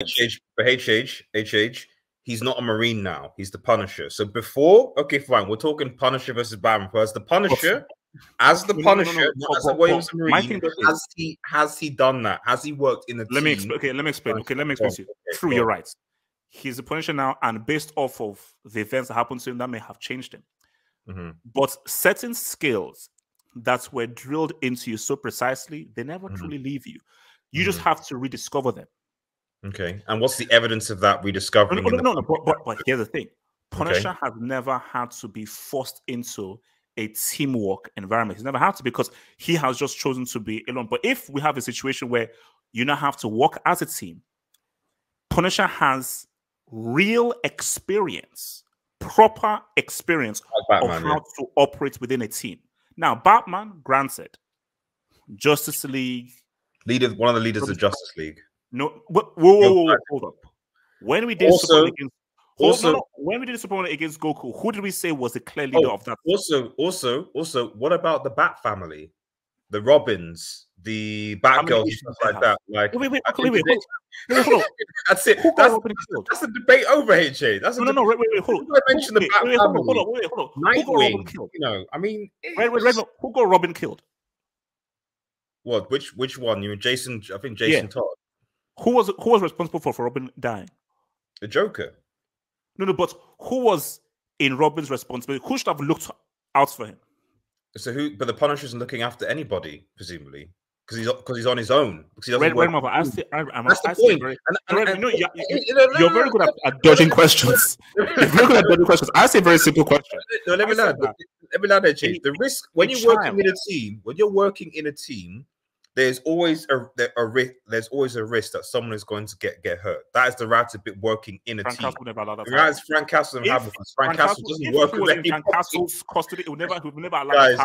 HH, for HH, HH, he's not a Marine now. He's the Punisher. So before, okay, fine, we're talking Punisher versus Batman first. The Punisher, as the Punisher, no, no, no, as the Marine, has he has he done that? Has he worked in the? Let me explain. Okay, let me explain. Okay, let me explain. Okay, True, you're right. He's a Punisher now, and based off of the events that happened to him, that may have changed him. Mm-hmm. But certain skills that were drilled into you so precisely, they never mm-hmm. truly leave you. You mm-hmm. just have to rediscover them. Okay. And what's the evidence of that rediscovering? No, no, no, no, but, but, but, here's the thing Punisher okay. has never had to be forced into a teamwork environment. He's never had to because he has just chosen to be alone. But if we have a situation where you now have to work as a team, Punisher has real experience, proper experience like Batman, of how yeah. to operate within a team. Now, Batman, granted, Justice League, leader, one of the leaders of Justice League. No, whoa, whoa, whoa, whoa hold up. When we did also, against, also, no, no, when we did Superman against Goku, who did we say was the clear leader oh, of that? Also, also, also, what about the Bat family, the Robins, the Batgirls, stuff like that? Like, wait, wait, wait, wait, wait, wait, hold on. That's it. That's, that's, a debate over HA. That's a no, no, no, wait, wait, wait, hold on. I mentioned the Bat family. Hold on, wait, hold on. Nightwing. You know, I mean, wait, wait, wait, who got Robin killed? What? Which which one? You Jason? I think Jason. Todd. Who was who was responsible for, for Robin dying? The Joker. No, no, but who was in Robin's responsibility? Who should have looked out for him? So who? But the Punisher's looking after anybody, presumably, because he's because he's on his own. Because he doesn't. Red, work. Red, I see, I, I'm, That's the point. Very, and, and, and, no, you're, you're, very good at, at dodging questions. you're very good at dodging questions. I say a very simple question. No, let me learn. Let me learn that, Chief. The risk when you're working in a team, when you're working in a team, there's always a, a risk. There's always a risk that someone is going to get get hurt. That is the right of bit working in a Frank team. Castle right, Frank Castle doesn't have Frank, Frank Castle doesn't work with Frank Castle's custody. It would never, it would never allow. Guys,